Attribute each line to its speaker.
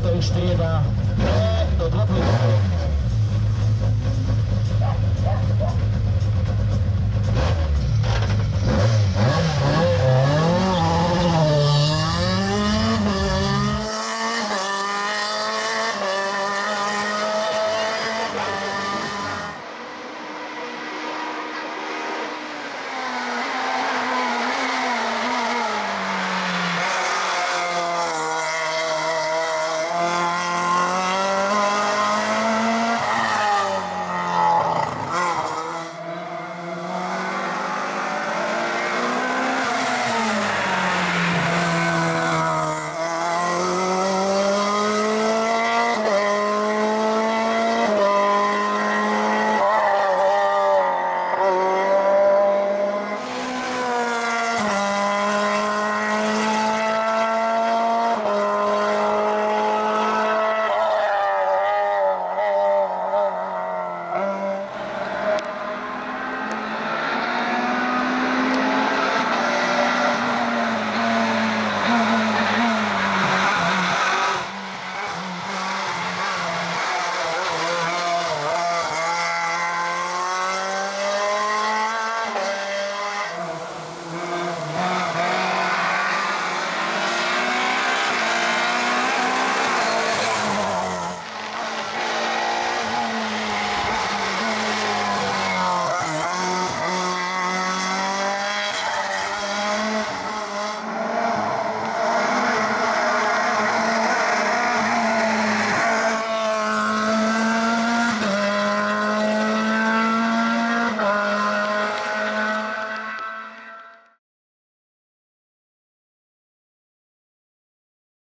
Speaker 1: to je 4-1 pre do dvoch